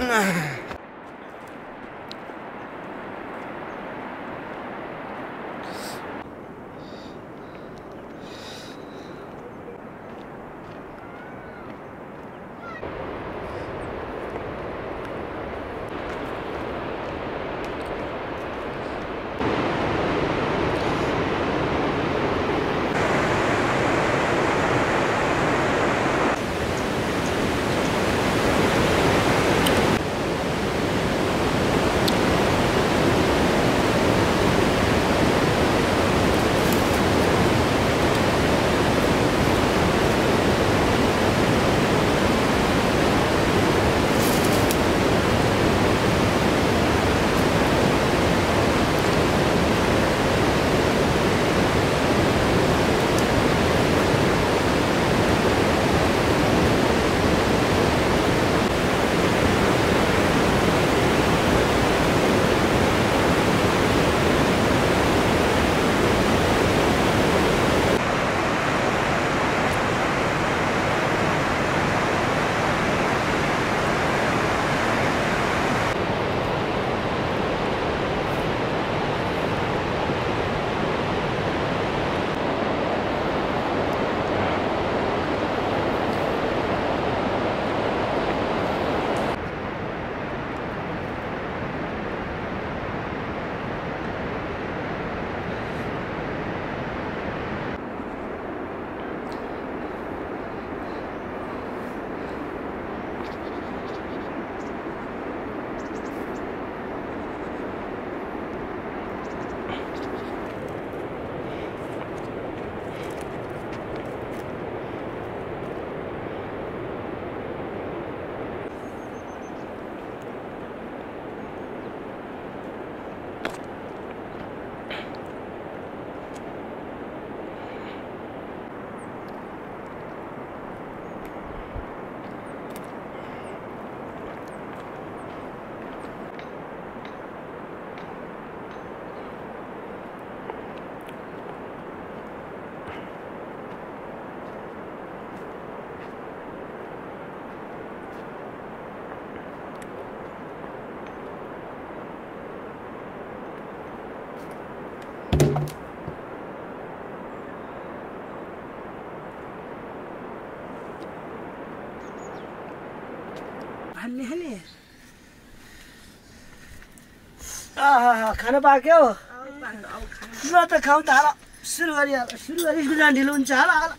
음. हाल्ने आहा खाना पाक्यो? ल त खाउँ त हाल। सुरु गरिहाल सुरु गरी गुजान ढिलो हुन्छ हाल हाल।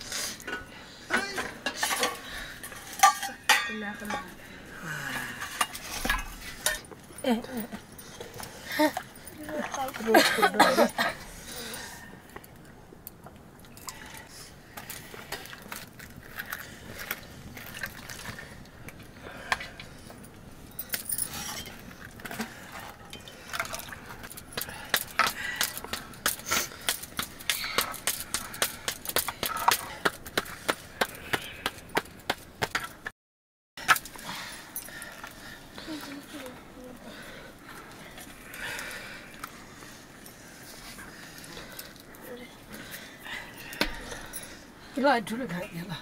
出来出来看一眼啦！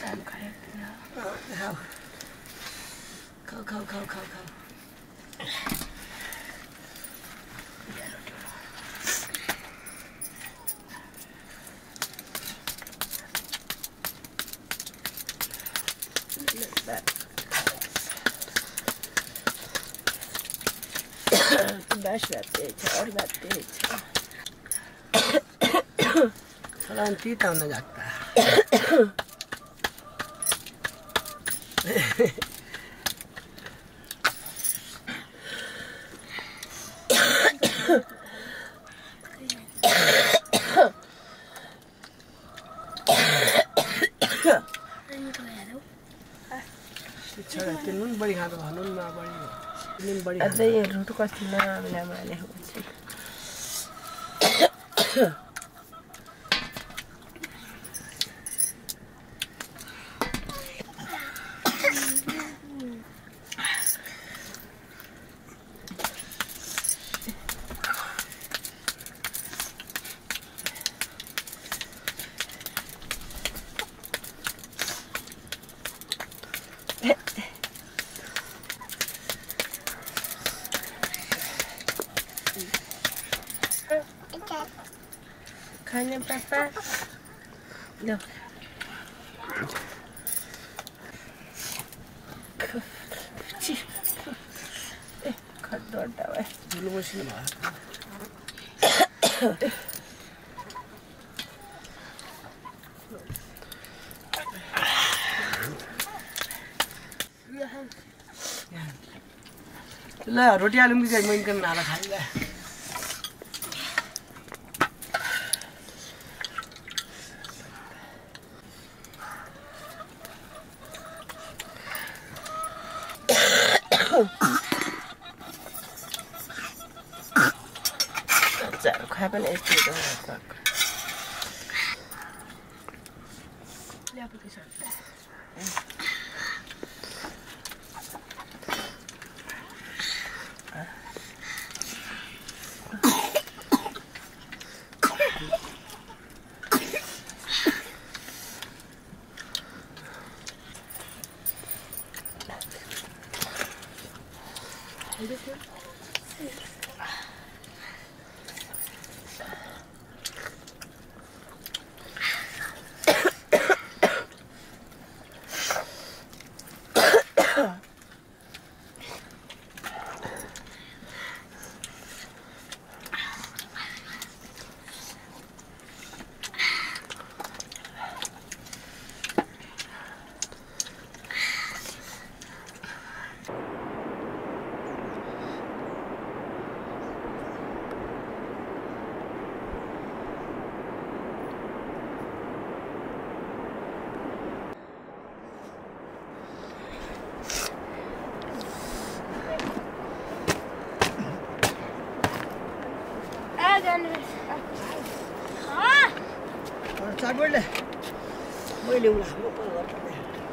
来，看呀！好，考考考考考。来，来，来，来，来，来，来，来，来，来，शांति ताना जाता है ಅದೇ ರೂಟ್ ಕೊಡ್ತೀನಿ ಆಮೇಲೆ ಆಮೇಲೆ ಹೋಗ್ತೀನಿ ल छि। ए, खड्डो भयो धुलो बसिनु भयो ल रोटी आलुम कि मैले नाला खाइला happen is to the hook. Yeah, put this on. olhou lá.